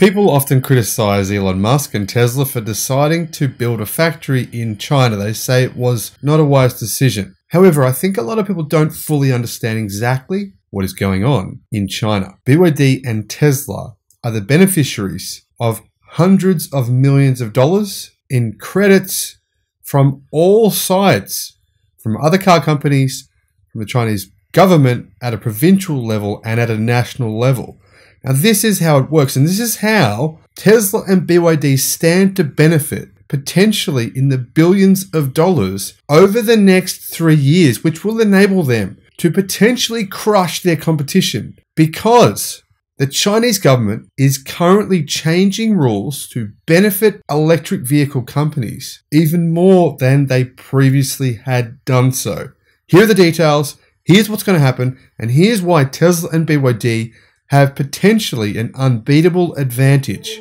People often criticize Elon Musk and Tesla for deciding to build a factory in China. They say it was not a wise decision. However, I think a lot of people don't fully understand exactly what is going on in China. BYD and Tesla are the beneficiaries of hundreds of millions of dollars in credits from all sides, from other car companies, from the Chinese government at a provincial level and at a national level. Now, this is how it works, and this is how Tesla and BYD stand to benefit potentially in the billions of dollars over the next three years, which will enable them to potentially crush their competition because the Chinese government is currently changing rules to benefit electric vehicle companies even more than they previously had done so. Here are the details. Here's what's going to happen, and here's why Tesla and BYD have potentially an unbeatable advantage.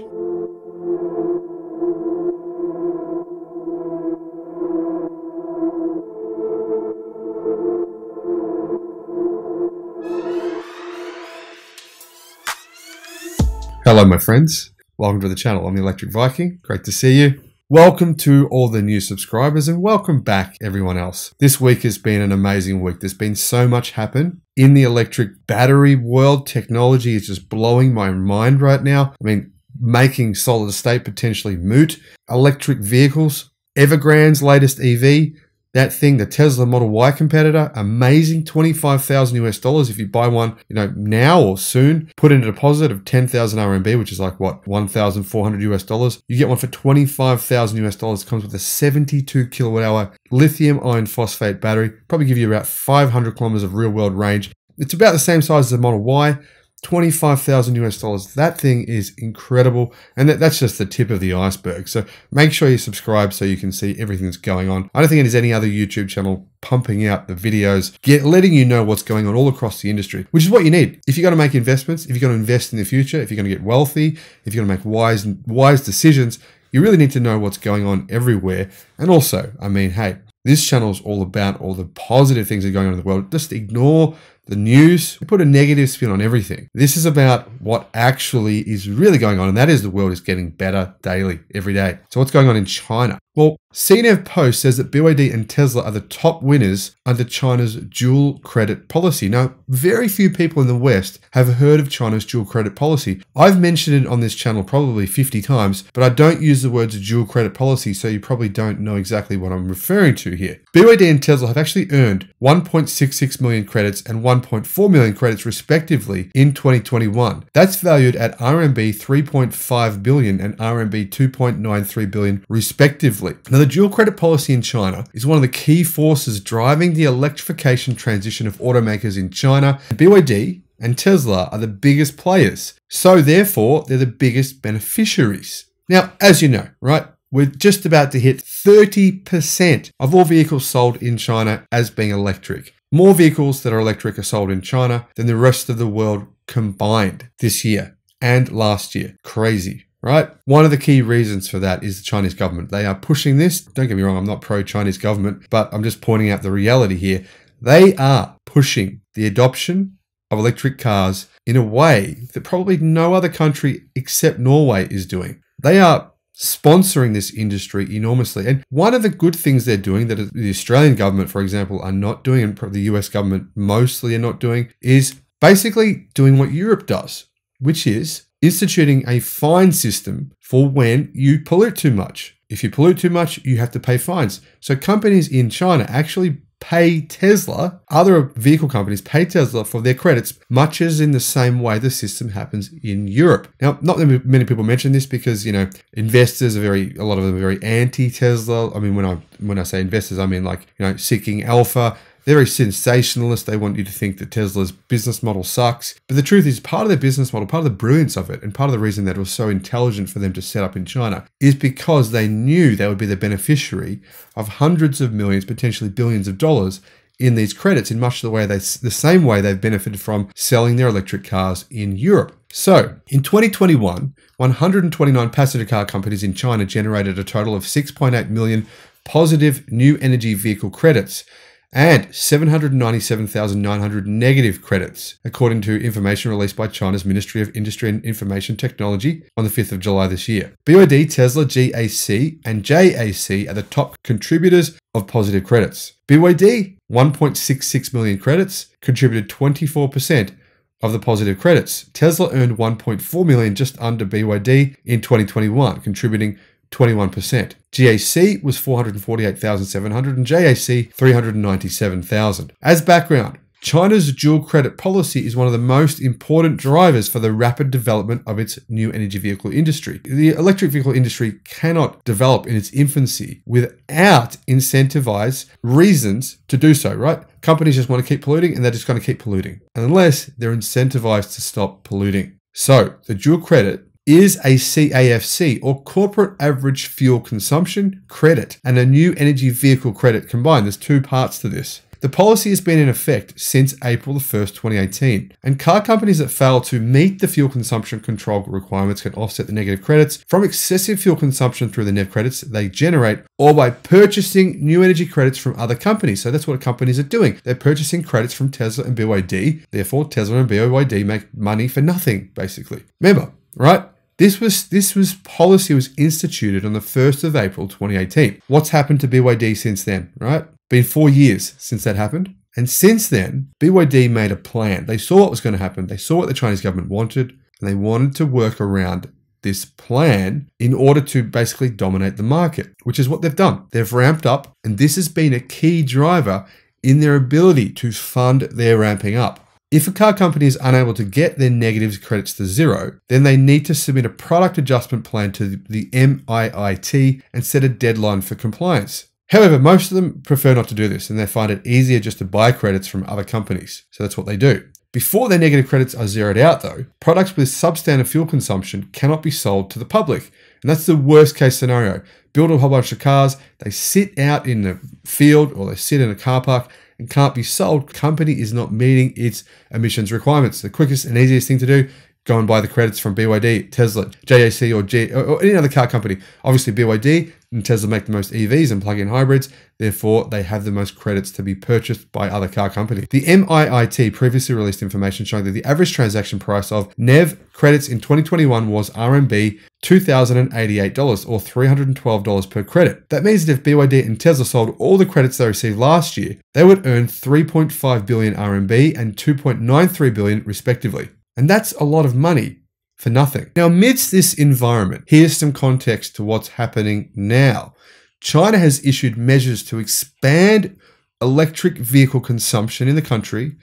Hello, my friends. Welcome to the channel. I'm the Electric Viking. Great to see you. Welcome to all the new subscribers and welcome back everyone else. This week has been an amazing week. There's been so much happen in the electric battery world. Technology is just blowing my mind right now. I mean, making solid state potentially moot. Electric vehicles, Evergrande's latest EV, that thing, the Tesla Model Y competitor, amazing 25,000 US dollars if you buy one, you know, now or soon, put in a deposit of 10,000 RMB, which is like what, 1,400 US dollars. You get one for 25,000 US dollars. Comes with a 72 kilowatt hour lithium iron phosphate battery, probably give you about 500 kilometers of real world range. It's about the same size as the Model Y. 25,000 US dollars. That thing is incredible. And that, that's just the tip of the iceberg. So make sure you subscribe so you can see everything that's going on. I don't think there's any other YouTube channel pumping out the videos, get letting you know what's going on all across the industry, which is what you need. If you're going to make investments, if you're going to invest in the future, if you're going to get wealthy, if you're going to make wise wise decisions, you really need to know what's going on everywhere. And also, I mean, hey, this channel is all about all the positive things that are going on in the world. Just ignore the news, We put a negative spin on everything. This is about what actually is really going on, and that is the world is getting better daily, every day. So, what's going on in China? Well, CNEV Post says that BYD and Tesla are the top winners under China's dual credit policy. Now, very few people in the West have heard of China's dual credit policy. I've mentioned it on this channel probably 50 times, but I don't use the words dual credit policy, so you probably don't know exactly what I'm referring to here. BYD and Tesla have actually earned 1.66 million credits and 1.4 million credits respectively in 2021. That's valued at RMB 3.5 billion and RMB 2.93 billion respectively. Now, the dual credit policy in China is one of the key forces driving the electrification transition of automakers in China. BYD and Tesla are the biggest players. So, therefore, they're the biggest beneficiaries. Now, as you know, right, we're just about to hit 30% of all vehicles sold in China as being electric. More vehicles that are electric are sold in China than the rest of the world combined this year and last year. Crazy, right? One of the key reasons for that is the Chinese government. They are pushing this. Don't get me wrong, I'm not pro Chinese government, but I'm just pointing out the reality here. They are pushing the adoption of electric cars in a way that probably no other country except Norway is doing. They are sponsoring this industry enormously. And one of the good things they're doing that the Australian government, for example, are not doing, and the US government mostly are not doing, is basically doing what Europe does, which is instituting a fine system for when you pollute too much. If you pollute too much, you have to pay fines. So companies in China actually pay Tesla, other vehicle companies pay Tesla for their credits, much as in the same way the system happens in Europe. Now, not many people mention this because you know investors are very, a lot of them are very anti-Tesla. I mean, when I when I say investors, I mean like you know seeking alpha they're very sensationalist. They want you to think that Tesla's business model sucks. But the truth is, part of their business model, part of the brilliance of it, and part of the reason that it was so intelligent for them to set up in China is because they knew they would be the beneficiary of hundreds of millions, potentially billions of dollars in these credits in much the way they the same way they've benefited from selling their electric cars in Europe. So, in 2021, 129 passenger car companies in China generated a total of 6.8 million positive new energy vehicle credits and 797,900 negative credits, according to information released by China's Ministry of Industry and Information Technology on the 5th of July this year. BYD, Tesla, GAC, and JAC are the top contributors of positive credits. BYD, 1.66 million credits, contributed 24% of the positive credits. Tesla earned 1.4 million just under BYD in 2021, contributing 21%. GAC was 448,700 and JAC 397,000. As background, China's dual credit policy is one of the most important drivers for the rapid development of its new energy vehicle industry. The electric vehicle industry cannot develop in its infancy without incentivized reasons to do so, right? Companies just want to keep polluting and they're just going to keep polluting unless they're incentivized to stop polluting. So, the dual credit is a CAFC or corporate average fuel consumption credit and a new energy vehicle credit combined. There's two parts to this. The policy has been in effect since April 1st, 2018, and car companies that fail to meet the fuel consumption control requirements can offset the negative credits from excessive fuel consumption through the NEV credits they generate or by purchasing new energy credits from other companies. So that's what companies are doing. They're purchasing credits from Tesla and BYD. Therefore, Tesla and BYD make money for nothing, basically. Remember, right? This was this was policy was instituted on the 1st of April 2018. What's happened to BYD since then, right? Been 4 years since that happened. And since then, BYD made a plan. They saw what was going to happen. They saw what the Chinese government wanted, and they wanted to work around this plan in order to basically dominate the market, which is what they've done. They've ramped up, and this has been a key driver in their ability to fund their ramping up. If a car company is unable to get their negatives credits to zero, then they need to submit a product adjustment plan to the MIIT and set a deadline for compliance. However, most of them prefer not to do this and they find it easier just to buy credits from other companies. So that's what they do. Before their negative credits are zeroed out, though, products with substandard fuel consumption cannot be sold to the public. And that's the worst case scenario. Build a whole bunch of cars, they sit out in the field or they sit in a car park and can't be sold, company is not meeting its emissions requirements. The quickest and easiest thing to do, go and buy the credits from BYD, Tesla, JAC, or, G, or any other car company. Obviously, BYD and Tesla make the most EVs and plug-in hybrids. Therefore, they have the most credits to be purchased by other car companies. The MIIT previously released information showing that the average transaction price of NEV credits in 2021 was RMB $2,088 or $312 per credit. That means that if BYD and Tesla sold all the credits they received last year, they would earn 3.5 billion RMB and 2.93 billion respectively. And that's a lot of money for nothing. Now, amidst this environment, here's some context to what's happening now. China has issued measures to expand electric vehicle consumption in the country.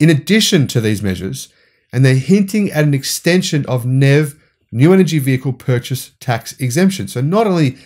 In addition to these measures, and they're hinting at an extension of NEV, New Energy Vehicle Purchase Tax Exemption. So not only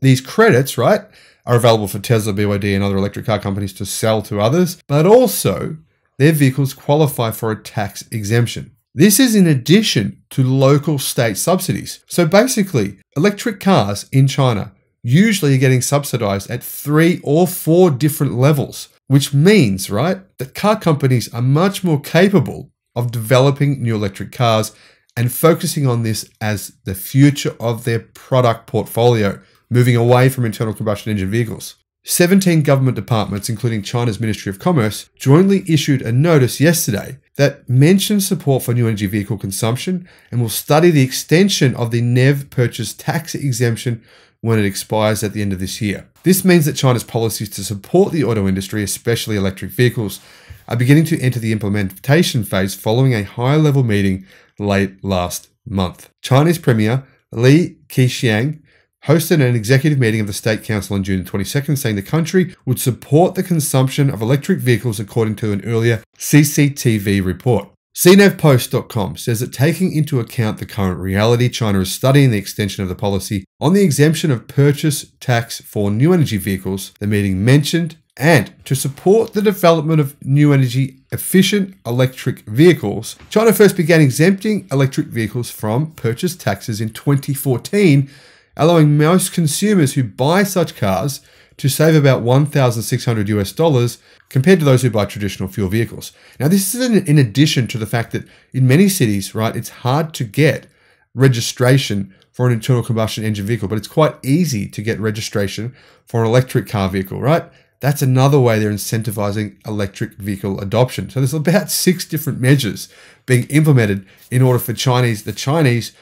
these credits, right, are available for Tesla, BYD, and other electric car companies to sell to others, but also their vehicles qualify for a tax exemption. This is in addition to local state subsidies. So basically, electric cars in China usually are getting subsidized at three or four different levels, which means, right, that car companies are much more capable of developing new electric cars and focusing on this as the future of their product portfolio, moving away from internal combustion engine vehicles. 17 government departments, including China's Ministry of Commerce, jointly issued a notice yesterday that mentions support for new energy vehicle consumption and will study the extension of the NEV purchase tax exemption when it expires at the end of this year. This means that China's policies to support the auto industry, especially electric vehicles, are beginning to enter the implementation phase following a high level meeting late last month. Chinese Premier Li Keqiang hosted an executive meeting of the State Council on June 22nd, saying the country would support the consumption of electric vehicles according to an earlier CCTV report. CNEVPost.com says that taking into account the current reality, China is studying the extension of the policy on the exemption of purchase tax for new energy vehicles. The meeting mentioned and to support the development of new energy efficient electric vehicles, China first began exempting electric vehicles from purchase taxes in 2014 allowing most consumers who buy such cars to save about 1,600 US dollars compared to those who buy traditional fuel vehicles. Now, this is in, addition to the fact that in many cities, right, it's hard to get registration for an internal combustion engine vehicle, but it's quite easy to get registration for an electric car vehicle, right? That's another way they're incentivizing electric vehicle adoption. So there's about six different measures being implemented in order for Chinese, the Chinese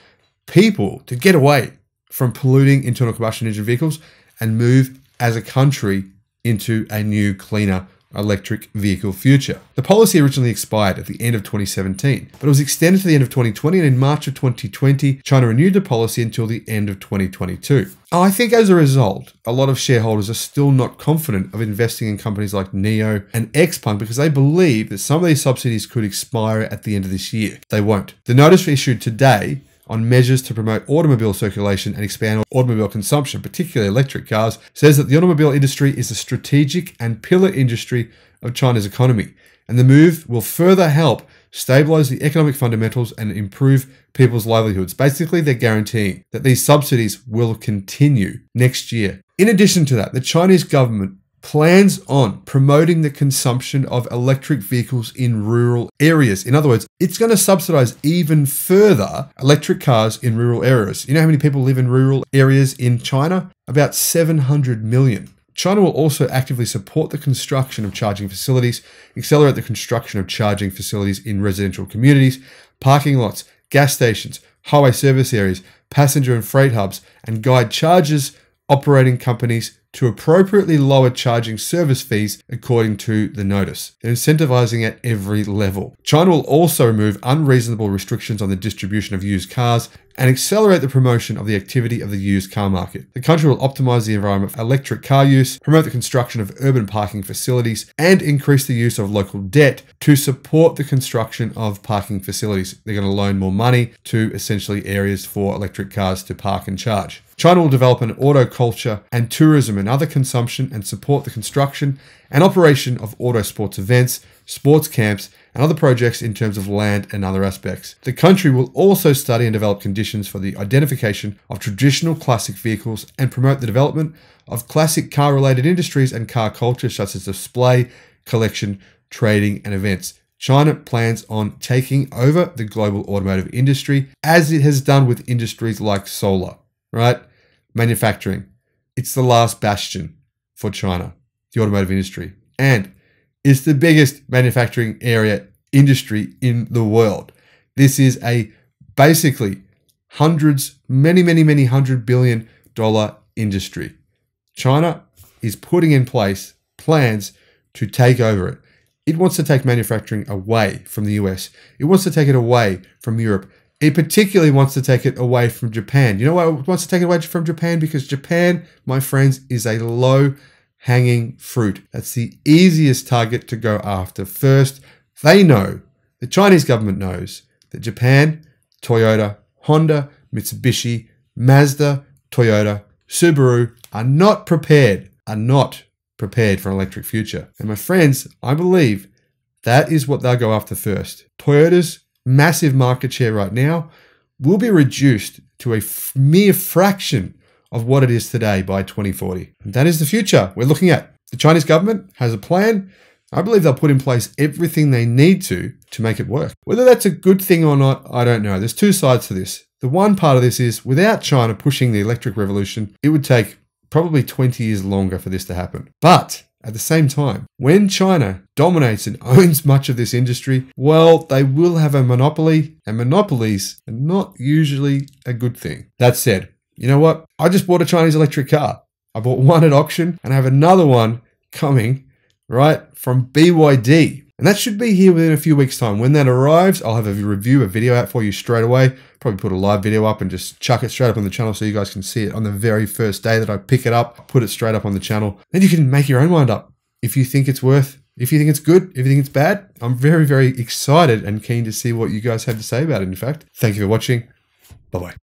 people to get away from polluting internal combustion engine vehicles and move as a country into a new, cleaner electric vehicle future. The policy originally expired at the end of 2017, but it was extended to the end of 2020, and in March of 2020, China renewed the policy until the end of 2022. I think as a result, a lot of shareholders are still not confident of investing in companies like NIO and Xpeng because they believe that some of these subsidies could expire at the end of this year. They won't. The notice issued today on measures to promote automobile circulation and expand automobile consumption, particularly electric cars, says that the automobile industry is a strategic and pillar industry of China's economy, and the move will further help stabilize the economic fundamentals and improve people's livelihoods. Basically, they're guaranteeing that these subsidies will continue next year. In addition to that, the Chinese government plans on promoting the consumption of electric vehicles in rural areas. In other words, it's going to subsidize even further electric cars in rural areas. You know how many people live in rural areas in China? About 700 million. China will also actively support the construction of charging facilities, accelerate the construction of charging facilities in residential communities, parking lots, gas stations, highway service areas, passenger and freight hubs, and guide chargers operating companies to appropriately lower charging service fees according to the notice. Incentivizing at every level. China will also remove unreasonable restrictions on the distribution of used cars and accelerate the promotion of the activity of the used car market. The country will optimize the environment for electric car use, promote the construction of urban parking facilities, and increase the use of local debt to support the construction of parking facilities. They're going to loan more money to essentially areas for electric cars to park and charge. China will develop an auto culture and tourism and other consumption and support the construction and operation of auto sports events, sports camps, and other projects in terms of land and other aspects. The country will also study and develop conditions for the identification of traditional classic vehicles and promote the development of classic car related industries and car culture such as display, collection, trading, and events. China plans on taking over the global automotive industry as it has done with industries like solar, right? Manufacturing. It's the last bastion for China, the automotive industry. And it's the biggest manufacturing area industry in the world. This is a basically hundreds, many, many, many hundred billion dollar industry. China is putting in place plans to take over it. It wants to take manufacturing away from the US. It wants to take it away from Europe. It particularly wants to take it away from Japan. You know why wants to take it away from Japan? Because Japan, my friends, is a low hanging fruit. That's the easiest target to go after first. They know, the Chinese government knows, that Japan, Toyota, Honda, Mitsubishi, Mazda, Toyota, Subaru are not prepared, are not prepared for an electric future. And my friends, I believe that is what they'll go after first. Toyota's massive market share right now will be reduced to a mere fraction of what it is today by 2040. And that is the future we're looking at. The Chinese government has a plan. I believe they'll put in place everything they need to to make it work. Whether that's a good thing or not, I don't know. There's two sides to this. The one part of this is without China pushing the electric revolution, it would take probably 20 years longer for this to happen. But at the same time, when China dominates and owns much of this industry, well, they will have a monopoly, and monopolies are not usually a good thing. That said, you know what? I just bought a Chinese electric car. I bought one at auction and I have another one coming, right, from BYD. And that should be here within a few weeks' time. When that arrives, I'll have a review, a video out for you straight away. Probably put a live video up and just chuck it straight up on the channel so you guys can see it on the very first day that I pick it up, put it straight up on the channel. Then you can make your own mind up. If you think it's worth, if you think it's good, if you think it's bad, I'm very, very excited and keen to see what you guys have to say about it. In fact, thank you for watching. Bye bye.